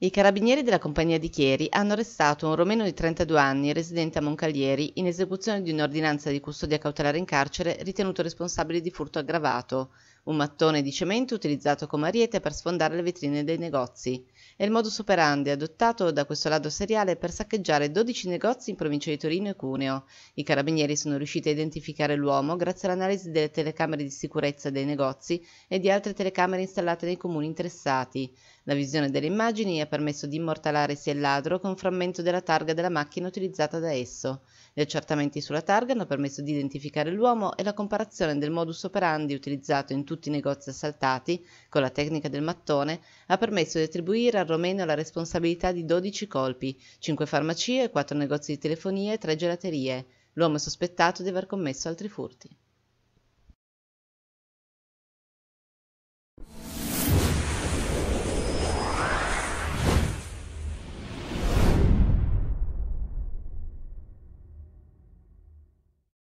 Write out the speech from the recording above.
I carabinieri della compagnia di Chieri hanno arrestato un romeno di 32 anni, residente a Moncalieri, in esecuzione di un'ordinanza di custodia cautelare in carcere ritenuto responsabile di furto aggravato un mattone di cemento utilizzato come ariete per sfondare le vetrine dei negozi. È il modus operandi adottato da questo ladro seriale per saccheggiare 12 negozi in provincia di Torino e Cuneo. I carabinieri sono riusciti a identificare l'uomo grazie all'analisi delle telecamere di sicurezza dei negozi e di altre telecamere installate nei comuni interessati. La visione delle immagini ha permesso di immortalare sia il ladro che un frammento della targa della macchina utilizzata da esso. Gli accertamenti sulla targa hanno permesso di identificare l'uomo e la comparazione del modus operandi utilizzato in tutti i negozi assaltati con la tecnica del mattone ha permesso di attribuire al romeno la responsabilità di 12 colpi, 5 farmacie, 4 negozi di telefonia e 3 gelaterie. L'uomo è sospettato di aver commesso altri furti.